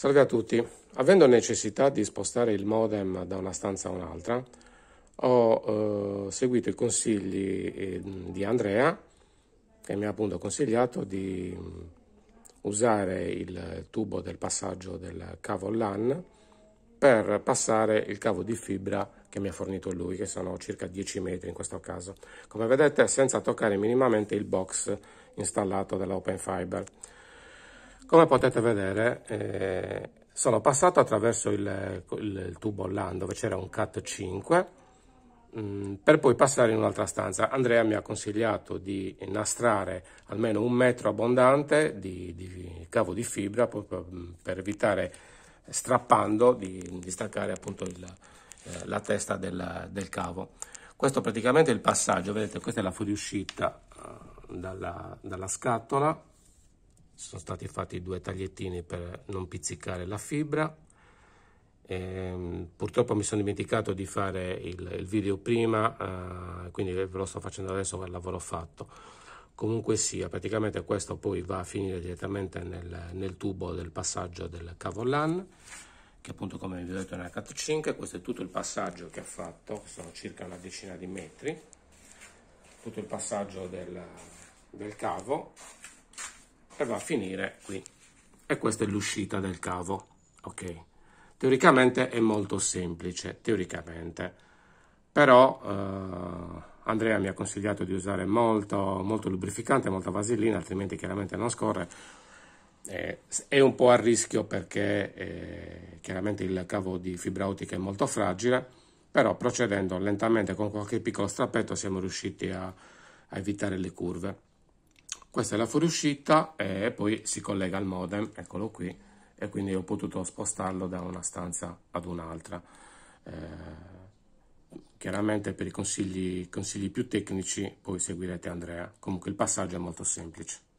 Salve a tutti, avendo necessità di spostare il modem da una stanza a un'altra, ho eh, seguito i consigli eh, di Andrea che mi ha appunto consigliato di mm, usare il tubo del passaggio del cavo LAN per passare il cavo di fibra che mi ha fornito lui, che sono circa 10 metri in questo caso. Come vedete senza toccare minimamente il box installato dall'Open Fiber. Come potete vedere eh, sono passato attraverso il, il, il tubo LAN dove c'era un CAT 5 mh, per poi passare in un'altra stanza. Andrea mi ha consigliato di nastrare almeno un metro abbondante di, di cavo di fibra proprio per evitare strappando di, di staccare appunto il, eh, la testa del, del, cavo. Questo praticamente è il passaggio, vedete questa è la fuoriuscita uh, dalla, dalla scatola sono stati fatti due tagliettini per non pizzicare la fibra. E, ehm, purtroppo mi sono dimenticato di fare il, il video prima eh, quindi ve lo sto facendo adesso per il lavoro fatto. Comunque sia praticamente questo poi va a finire direttamente nel, nel tubo del passaggio del cavo LAN che appunto come vi ho detto è una Cat 5 questo è tutto il passaggio che ha fatto sono circa una decina di metri. Tutto il passaggio del, del cavo e va a finire qui. E questa è l'uscita del cavo ok? Teoricamente è molto semplice teoricamente. Però eh, Andrea mi ha consigliato di usare molto, molto lubrificante molta vasellina altrimenti chiaramente non scorre. Eh, è un po' a rischio perché eh, chiaramente il cavo di fibra ottica è molto fragile però procedendo lentamente con qualche piccolo strappetto siamo riusciti a, a evitare le curve questa è la fuoriuscita e poi si collega al modem, eccolo qui, e quindi ho potuto spostarlo da una stanza ad un'altra. Eh, chiaramente per i consigli, consigli più tecnici poi seguirete Andrea, comunque il passaggio è molto semplice.